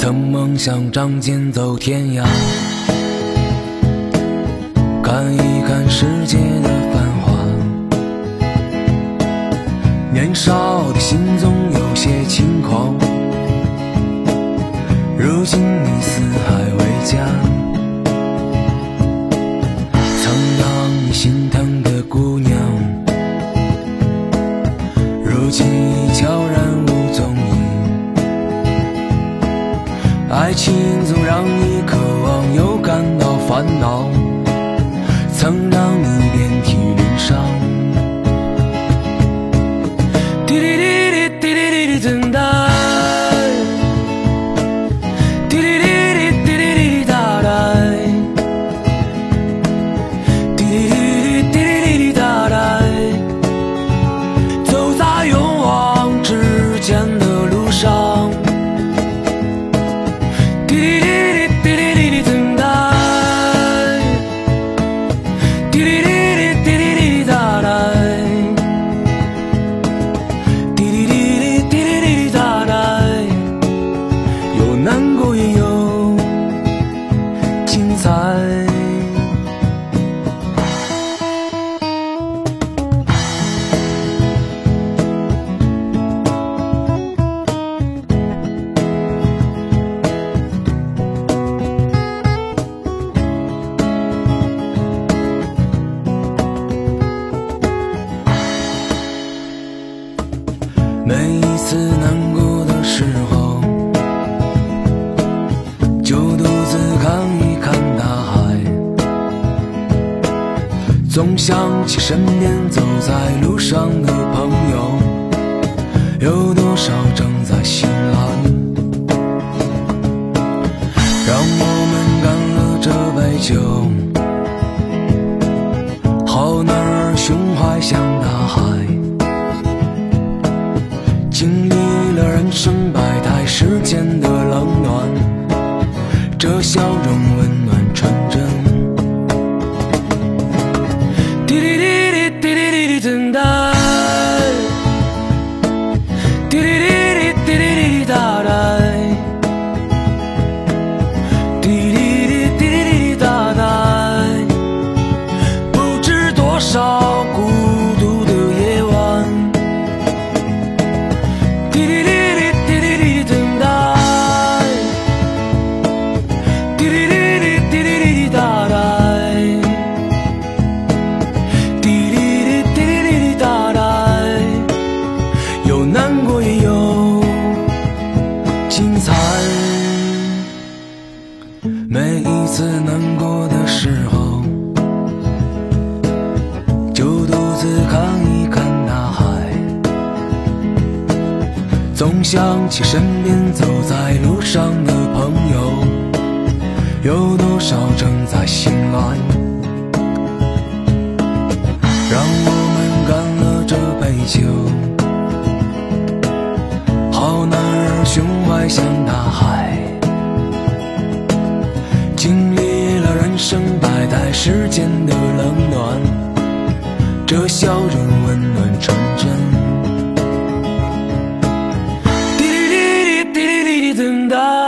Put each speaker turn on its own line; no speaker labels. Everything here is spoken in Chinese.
曾梦想仗剑走天涯，烦恼，曾让你次难过的时候，就独自看一看大海，总想起身边走在路上的朋友，有多少正在醒来。让我们干了这杯酒，好男儿胸怀像大海。的人生百态世间的冷暖，这笑容总想起身边走在路上的朋友，有多少正在醒来？让我们干了这杯酒，好男儿胸怀像大海，经历了人生百态世间的冷暖，这笑容温暖纯真。等待。